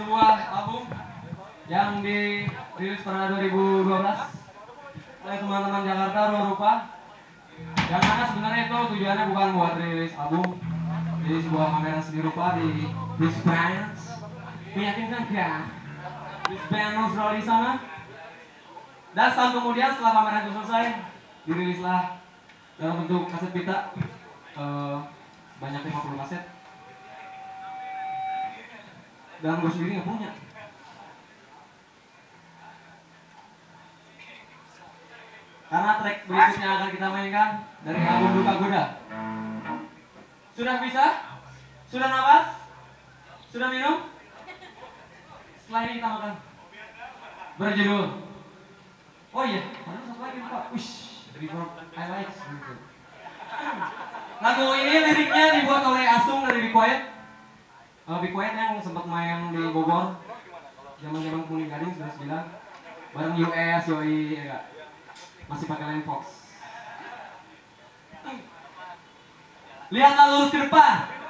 sebuah album yang dirilis pada 2012 oleh teman-teman Jakarta Ruang Rupa. Yang mana sebenarnya itu tujuannya bukan buat rilis album jadi sebuah kamera seni rupa di This Bands meyakinkan? This Band ngobrol di sana. Dan setahun kemudian setelah pameran itu selesai dirilislah dalam bentuk kaset pita eh, banyak 50 kaset dan gue sendiri nggak punya karena track berikutnya akan kita mainkan dari album Duka Goda sudah bisa? sudah nafas? sudah minum? setelah ini kita makan berjudul oh iya ada satu lagi lupa wish Reverb Highlights gitu. lagu ini liriknya dibuat oleh Asung dari Quiet Be Quiet yang sempat main di Bogor. Zaman zaman kuning gading 99 bareng US Yoi ya gak? masih pakai line Fox. Lihatlah lurus ke depan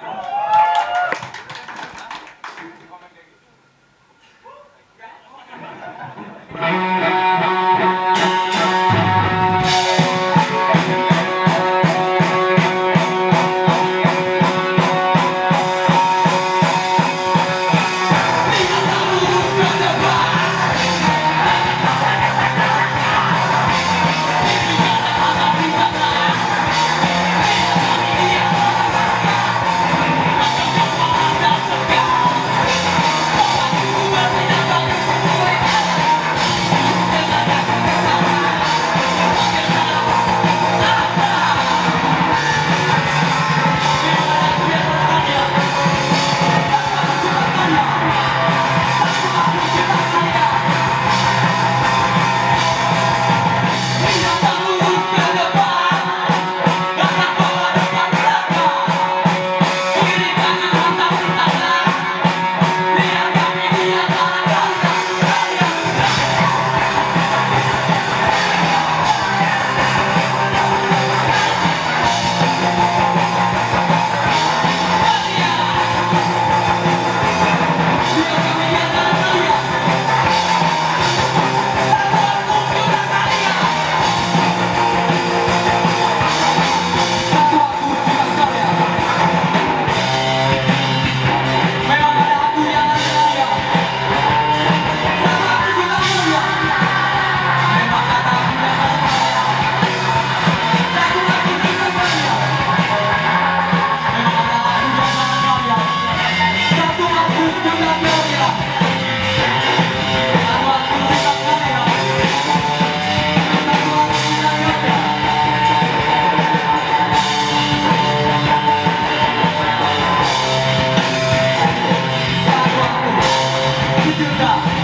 you got.